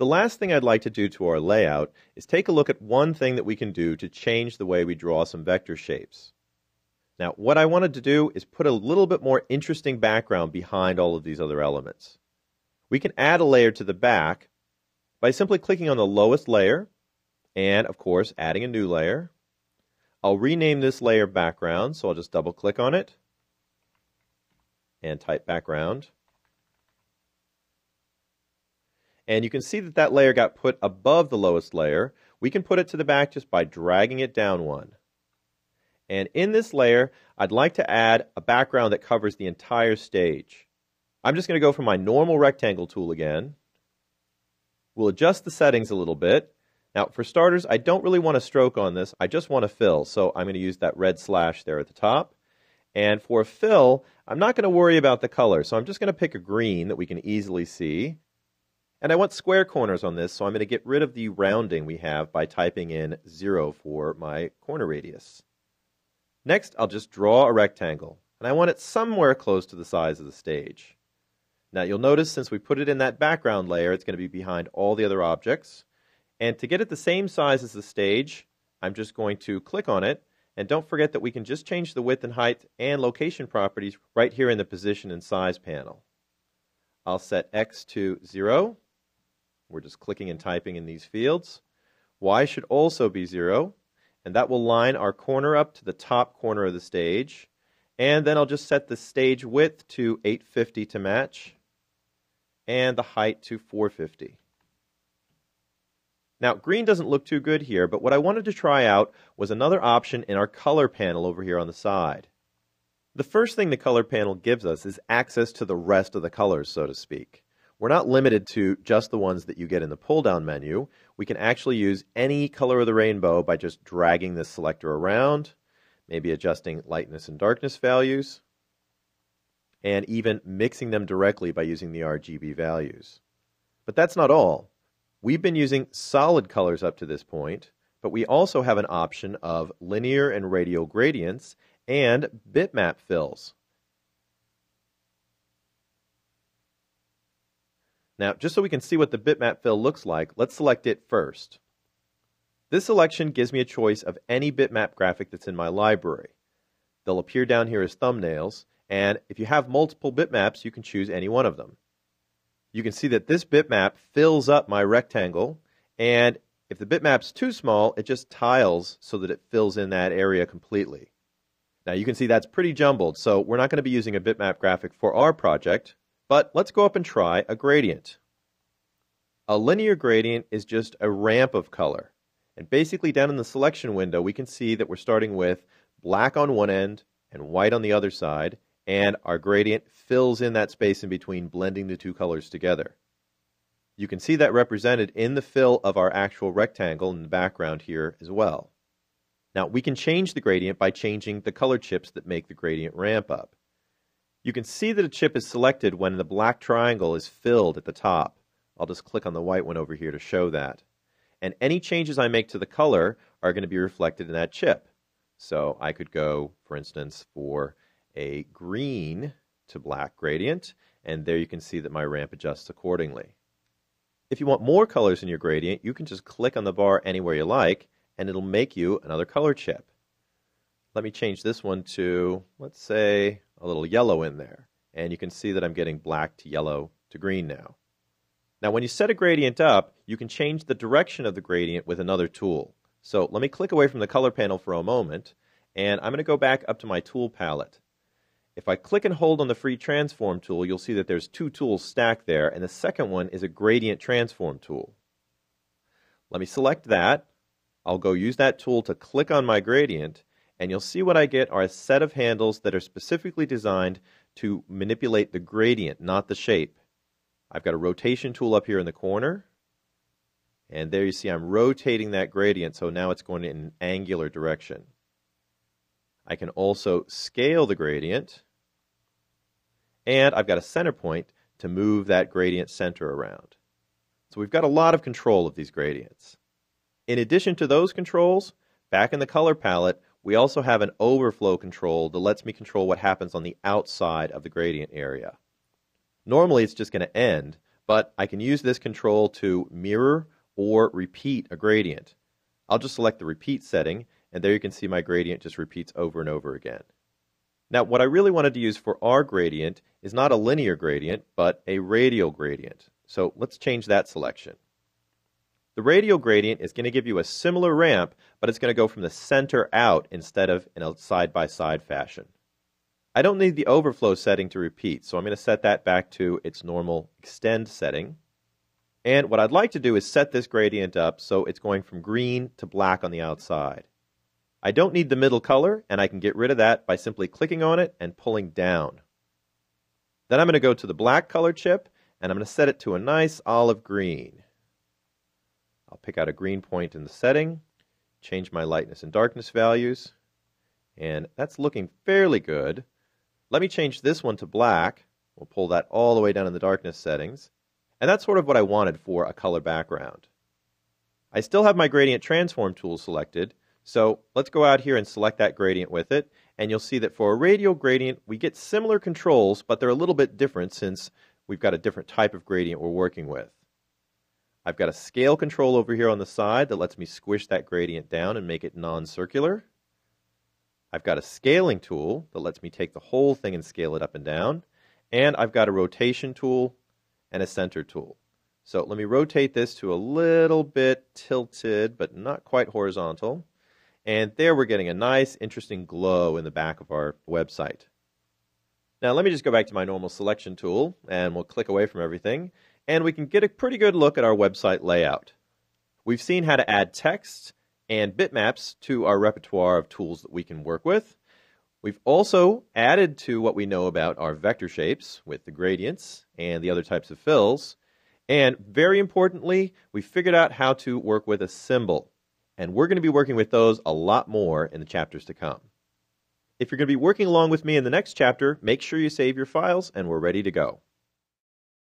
The last thing I'd like to do to our layout is take a look at one thing that we can do to change the way we draw some vector shapes. Now, what I wanted to do is put a little bit more interesting background behind all of these other elements. We can add a layer to the back by simply clicking on the lowest layer and, of course, adding a new layer. I'll rename this layer background, so I'll just double click on it and type background. And you can see that that layer got put above the lowest layer. We can put it to the back just by dragging it down one. And in this layer, I'd like to add a background that covers the entire stage. I'm just going to go for my normal rectangle tool again. We'll adjust the settings a little bit. Now, for starters, I don't really want a stroke on this. I just want to fill, so I'm going to use that red slash there at the top. And for fill, I'm not going to worry about the color, so I'm just going to pick a green that we can easily see. And I want square corners on this, so I'm going to get rid of the rounding we have by typing in 0 for my corner radius. Next, I'll just draw a rectangle, and I want it somewhere close to the size of the stage. Now you'll notice since we put it in that background layer, it's going to be behind all the other objects. And to get it the same size as the stage, I'm just going to click on it. And don't forget that we can just change the width and height and location properties right here in the position and size panel. I'll set X to 0. We're just clicking and typing in these fields. Y should also be 0 and that will line our corner up to the top corner of the stage. And then I'll just set the stage width to 850 to match, and the height to 450. Now, green doesn't look too good here, but what I wanted to try out was another option in our color panel over here on the side. The first thing the color panel gives us is access to the rest of the colors, so to speak. We're not limited to just the ones that you get in the pull down menu. We can actually use any color of the rainbow by just dragging this selector around, maybe adjusting lightness and darkness values, and even mixing them directly by using the RGB values. But that's not all. We've been using solid colors up to this point, but we also have an option of linear and radial gradients and bitmap fills. Now, just so we can see what the bitmap fill looks like, let's select it first. This selection gives me a choice of any bitmap graphic that's in my library. They'll appear down here as thumbnails, and if you have multiple bitmaps, you can choose any one of them. You can see that this bitmap fills up my rectangle, and if the bitmap's too small, it just tiles so that it fills in that area completely. Now you can see that's pretty jumbled, so we're not going to be using a bitmap graphic for our project, but let's go up and try a gradient. A linear gradient is just a ramp of color. And basically down in the selection window, we can see that we're starting with black on one end and white on the other side, and our gradient fills in that space in between, blending the two colors together. You can see that represented in the fill of our actual rectangle in the background here as well. Now, we can change the gradient by changing the color chips that make the gradient ramp up. You can see that a chip is selected when the black triangle is filled at the top. I'll just click on the white one over here to show that. And any changes I make to the color are going to be reflected in that chip. So I could go, for instance, for a green to black gradient, and there you can see that my ramp adjusts accordingly. If you want more colors in your gradient, you can just click on the bar anywhere you like, and it'll make you another color chip. Let me change this one to, let's say, a little yellow in there. And you can see that I'm getting black to yellow to green now. Now, when you set a gradient up, you can change the direction of the gradient with another tool. So let me click away from the color panel for a moment, and I'm going to go back up to my tool palette. If I click and hold on the free transform tool, you'll see that there's two tools stacked there, and the second one is a gradient transform tool. Let me select that. I'll go use that tool to click on my gradient, and you'll see what I get are a set of handles that are specifically designed to manipulate the gradient, not the shape. I've got a rotation tool up here in the corner, and there you see I'm rotating that gradient, so now it's going in an angular direction. I can also scale the gradient, and I've got a center point to move that gradient center around. So we've got a lot of control of these gradients. In addition to those controls, back in the color palette, we also have an overflow control that lets me control what happens on the outside of the gradient area. Normally it's just going to end, but I can use this control to mirror or repeat a gradient. I'll just select the repeat setting, and there you can see my gradient just repeats over and over again. Now, what I really wanted to use for our gradient is not a linear gradient, but a radial gradient. So let's change that selection. The radial gradient is going to give you a similar ramp, but it's going to go from the center out instead of in a side-by-side fashion. I don't need the overflow setting to repeat, so I'm going to set that back to its normal extend setting. And what I'd like to do is set this gradient up so it's going from green to black on the outside. I don't need the middle color, and I can get rid of that by simply clicking on it and pulling down. Then I'm going to go to the black color chip, and I'm going to set it to a nice olive green. I'll pick out a green point in the setting, change my lightness and darkness values, and that's looking fairly good. Let me change this one to black. We'll pull that all the way down in the darkness settings. And that's sort of what I wanted for a color background. I still have my gradient transform tool selected, so let's go out here and select that gradient with it, and you'll see that for a radial gradient, we get similar controls, but they're a little bit different since we've got a different type of gradient we're working with. I've got a scale control over here on the side that lets me squish that gradient down and make it non-circular. I've got a scaling tool that lets me take the whole thing and scale it up and down. And I've got a rotation tool and a center tool. So let me rotate this to a little bit tilted, but not quite horizontal. And there we're getting a nice, interesting glow in the back of our website. Now let me just go back to my normal selection tool, and we'll click away from everything, and we can get a pretty good look at our website layout. We've seen how to add text and bitmaps to our repertoire of tools that we can work with. We've also added to what we know about our vector shapes with the gradients and the other types of fills. And very importantly, we figured out how to work with a symbol. And we're going to be working with those a lot more in the chapters to come. If you're going to be working along with me in the next chapter, make sure you save your files and we're ready to go.